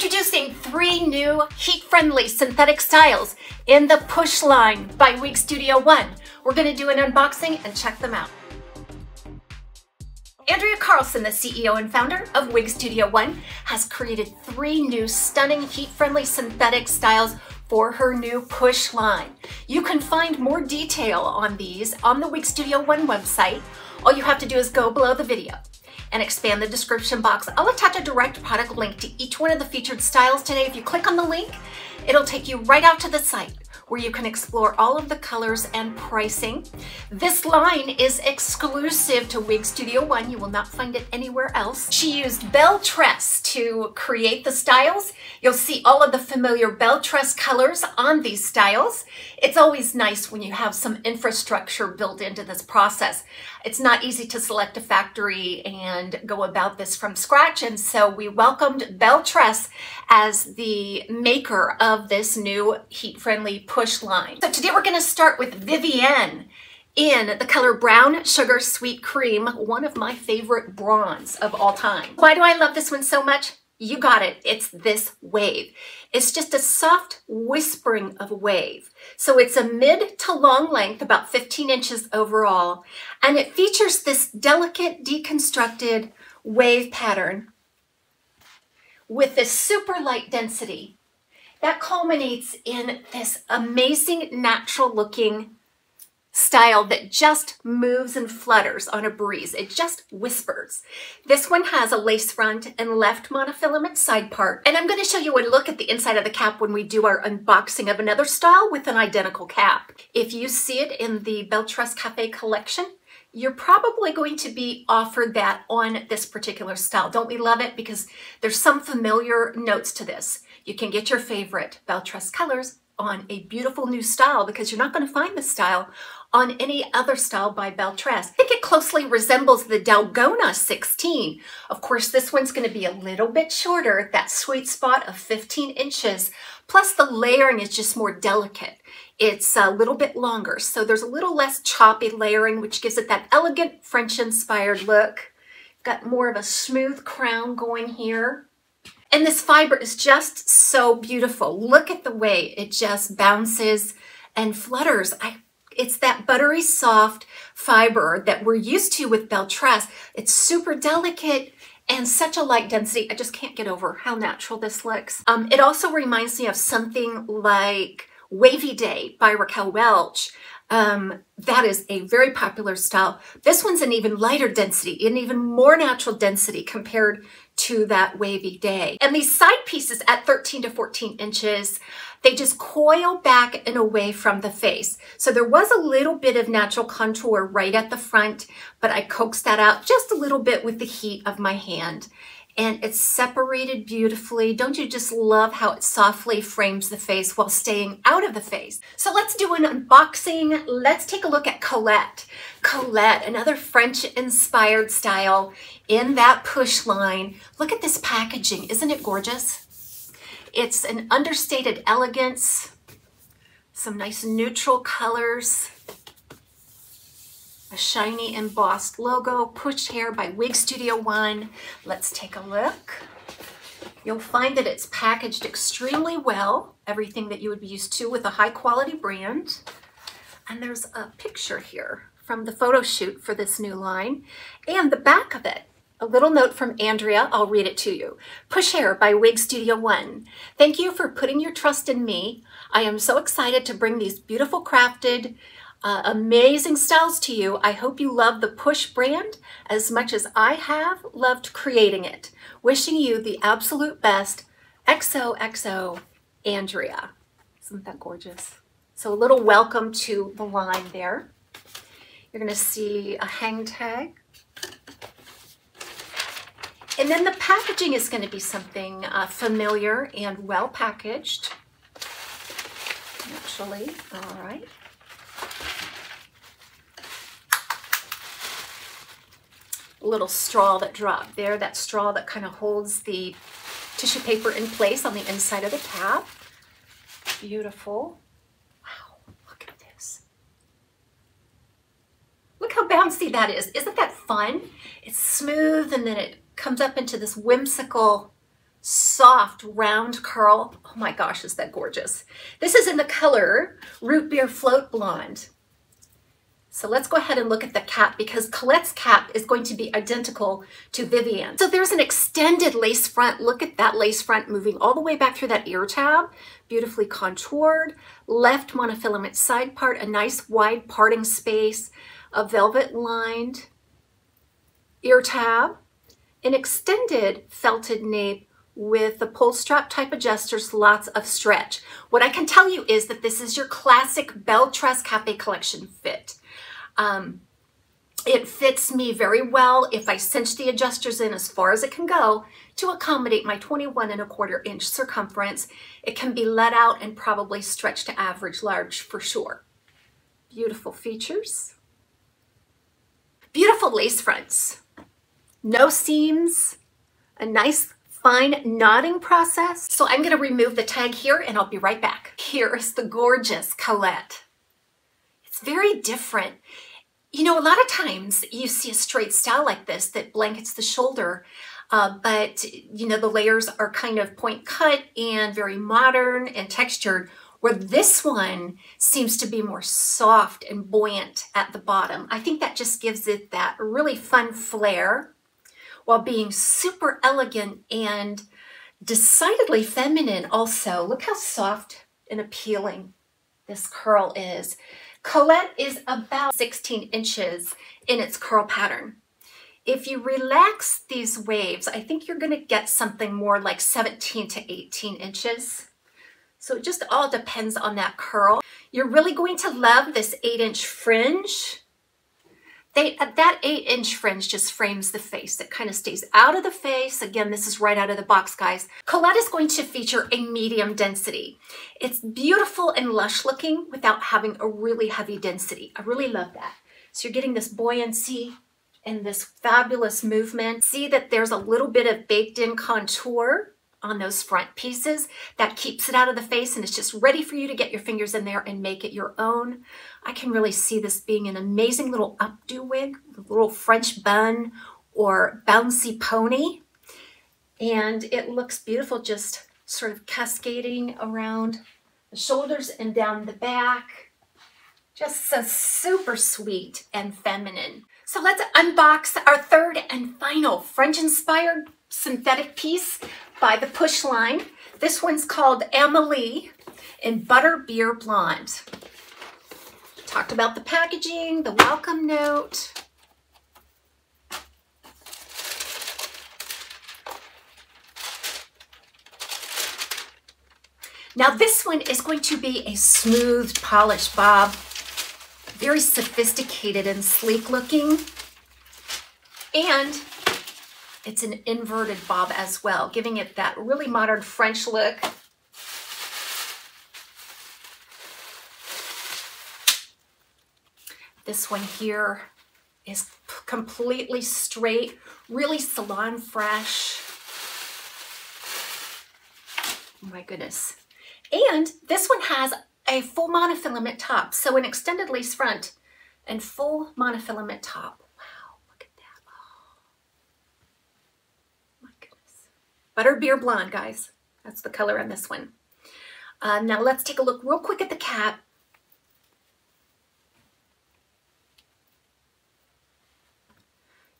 Introducing three new heat-friendly synthetic styles in the Push line by Wig Studio One. We're gonna do an unboxing and check them out. Andrea Carlson, the CEO and founder of Wig Studio One, has created three new stunning heat-friendly synthetic styles for her new Push line. You can find more detail on these on the Wig Studio One website. All you have to do is go below the video and expand the description box. I'll attach a direct product link to each one of the featured styles today. If you click on the link, it'll take you right out to the site where you can explore all of the colors and pricing. This line is exclusive to Wig Studio One. You will not find it anywhere else. She used Belle Tress to create the styles. You'll see all of the familiar Belle Tress colors on these styles. It's always nice when you have some infrastructure built into this process. It's not easy to select a factory and go about this from scratch. And so we welcomed Belle Tress as the maker of this new heat-friendly push line. So today we're gonna start with Vivienne in the color Brown Sugar Sweet Cream, one of my favorite bronze of all time. Why do I love this one so much? You got it. It's this wave. It's just a soft whispering of a wave. So it's a mid to long length, about 15 inches overall, and it features this delicate deconstructed wave pattern with this super light density that culminates in this amazing natural looking style that just moves and flutters on a breeze. It just whispers. This one has a lace front and left monofilament side part. And I'm going to show you a look at the inside of the cap when we do our unboxing of another style with an identical cap. If you see it in the Belle Tress Cafe collection, you're probably going to be offered that on this particular style. Don't we love it? Because there's some familiar notes to this. You can get your favorite Belle colors on a beautiful new style because you're not going to find this style on any other style by Belle I think it closely resembles the Dalgona 16. Of course, this one's going to be a little bit shorter, that sweet spot of 15 inches. Plus the layering is just more delicate. It's a little bit longer, so there's a little less choppy layering, which gives it that elegant French-inspired look. Got more of a smooth crown going here. And this fiber is just so beautiful. Look at the way it just bounces and flutters. I it's that buttery soft fiber that we're used to with Belle Tress. It's super delicate and such a light density. I just can't get over how natural this looks. Um, it also reminds me of something like Wavy Day by Raquel Welch. Um, that is a very popular style. This one's an even lighter density, an even more natural density compared to that Wavy Day. And these side pieces at 13 to 14 inches, they just coil back and away from the face. So there was a little bit of natural contour right at the front, but I coaxed that out just a little bit with the heat of my hand and it's separated beautifully. Don't you just love how it softly frames the face while staying out of the face? So let's do an unboxing. Let's take a look at Collette. Collette, another French-inspired style in that push line. Look at this packaging. Isn't it gorgeous? It's an understated elegance, some nice neutral colors, a shiny embossed logo, Push Hair by Wig Studio One. Let's take a look. You'll find that it's packaged extremely well, everything that you would be used to with a high quality brand. And there's a picture here from the photo shoot for this new line and the back of it. A little note from Andrea, I'll read it to you. Push Hair by Wig Studio One. Thank you for putting your trust in me. I am so excited to bring these beautiful crafted, uh, amazing styles to you. I hope you love the Push brand as much as I have loved creating it. Wishing you the absolute best. XOXO Andrea. Isn't that gorgeous? So a little welcome to the line there. You're going to see a hang tag. And then the packaging is going to be something uh, familiar and well packaged. Actually, all right. Little straw that dropped there, that straw that kind of holds the tissue paper in place on the inside of the cap. Beautiful. Wow, look at this. Look how bouncy that is. Isn't that fun? It's smooth and then it comes up into this whimsical soft, round curl. Oh my gosh, is that gorgeous. This is in the color Root Beer Float Blonde. So let's go ahead and look at the cap because Collette's cap is going to be identical to Vivienne. So there's an extended lace front. Look at that lace front moving all the way back through that ear tab. Beautifully contoured. Left monofilament side part, a nice wide parting space, a velvet lined ear tab, an extended felted nape with the pull strap type adjusters, lots of stretch. What I can tell you is that this is your classic Belle Tress Cafe Collection fit. Um, it fits me very well if I cinch the adjusters in as far as it can go to accommodate my 21 and a quarter inch circumference. It can be let out and probably stretched to average large for sure. Beautiful features. Beautiful lace fronts. No seams, a nice fine knotting process. So I'm gonna remove the tag here and I'll be right back. Here is the gorgeous Collette. It's very different. You know, a lot of times you see a straight style like this that blankets the shoulder, uh, but you know, the layers are kind of point cut and very modern and textured, where this one seems to be more soft and buoyant at the bottom. I think that just gives it that really fun flair while being super elegant and decidedly feminine also. Look how soft and appealing this curl is. Collette is about 16 inches in its curl pattern. If you relax these waves, I think you're gonna get something more like 17 to 18 inches. So it just all depends on that curl. You're really going to love this eight inch fringe. They, uh, that eight inch fringe just frames the face. It kind of stays out of the face. Again, this is right out of the box, guys. Collette is going to feature a medium density. It's beautiful and lush looking without having a really heavy density. I really love that. So you're getting this buoyancy and this fabulous movement. See that there's a little bit of baked in contour on those front pieces. That keeps it out of the face and it's just ready for you to get your fingers in there and make it your own. I can really see this being an amazing little updo wig, little French bun or bouncy pony. And it looks beautiful just sort of cascading around the shoulders and down the back. Just so super sweet and feminine. So let's unbox our third and final French-inspired synthetic piece by the Push line. This one's called Amelie in Butterbeer Blonde. Talked about the packaging, the welcome note. Now this one is going to be a smooth polished bob, very sophisticated and sleek looking. And it's an inverted bob as well, giving it that really modern French look. This one here is completely straight, really salon fresh. Oh my goodness. And this one has a full monofilament top, so an extended lace front and full monofilament top. Butterbeer Blonde, guys. That's the color on this one. Um, now let's take a look real quick at the cap.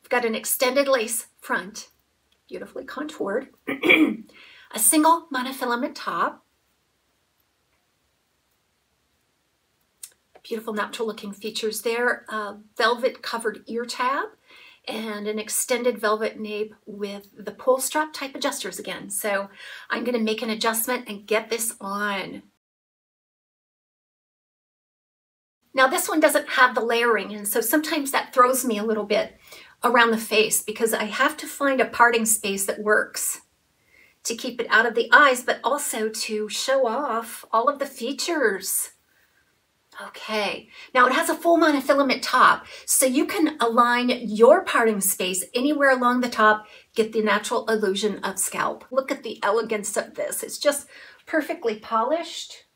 We've got an extended lace front, beautifully contoured. a single monofilament top. Beautiful natural looking features there. Uh, velvet covered ear tab and an extended velvet nape with the pull strap type adjusters again. So I'm gonna make an adjustment and get this on. Now this one doesn't have the layering and so sometimes that throws me a little bit around the face because I have to find a parting space that works to keep it out of the eyes, but also to show off all of the features Okay, now it has a full monofilament top, so you can align your parting space anywhere along the top, get the natural illusion of scalp. Look at the elegance of this. It's just perfectly polished.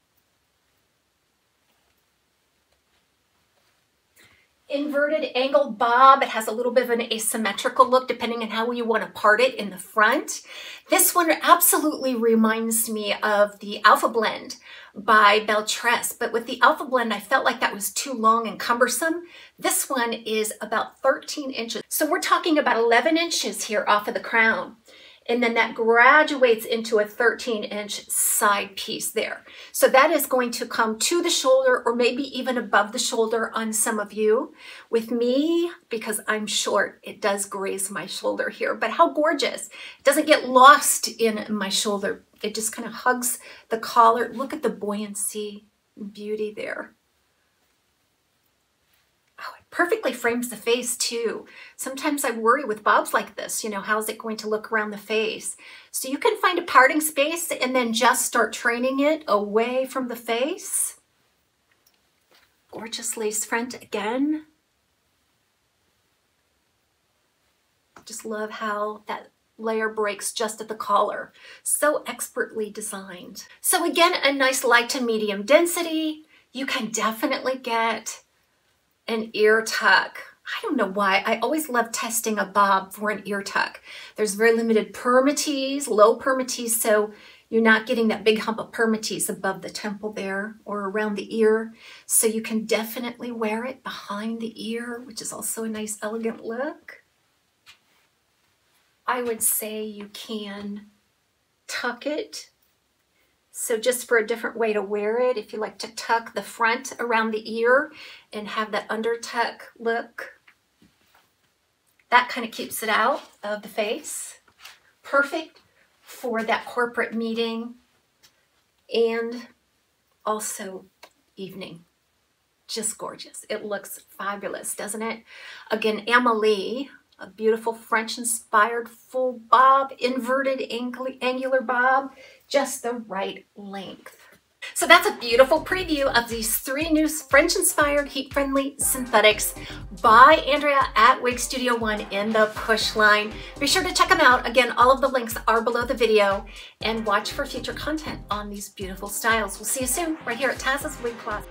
Inverted angled bob. It has a little bit of an asymmetrical look depending on how you want to part it in the front. This one absolutely reminds me of the Alpha Blend by Belle Tress, but with the Alpha Blend, I felt like that was too long and cumbersome. This one is about 13 inches. So we're talking about 11 inches here off of the crown and then that graduates into a 13 inch side piece there. So that is going to come to the shoulder or maybe even above the shoulder on some of you. With me, because I'm short, it does graze my shoulder here, but how gorgeous. It doesn't get lost in my shoulder. It just kind of hugs the collar. Look at the buoyancy beauty there perfectly frames the face too. Sometimes I worry with bobs like this, you know, how's it going to look around the face? So you can find a parting space and then just start training it away from the face. Gorgeous lace front again. Just love how that layer breaks just at the collar. So expertly designed. So again, a nice light to medium density. You can definitely get an ear tuck. I don't know why. I always love testing a bob for an ear tuck. There's very limited permatease, low permatease, so you're not getting that big hump of permatease above the temple there or around the ear. So you can definitely wear it behind the ear, which is also a nice elegant look. I would say you can tuck it so just for a different way to wear it, if you like to tuck the front around the ear and have that under tuck look, that kind of keeps it out of the face. Perfect for that corporate meeting and also evening. Just gorgeous. It looks fabulous, doesn't it? Again, Amelie, a beautiful French-inspired full bob, inverted angular bob just the right length. So that's a beautiful preview of these three new French-inspired heat-friendly synthetics by Andrea at Wig Studio One in the push line. Be sure to check them out. Again, all of the links are below the video and watch for future content on these beautiful styles. We'll see you soon right here at Taz's Wig Closet.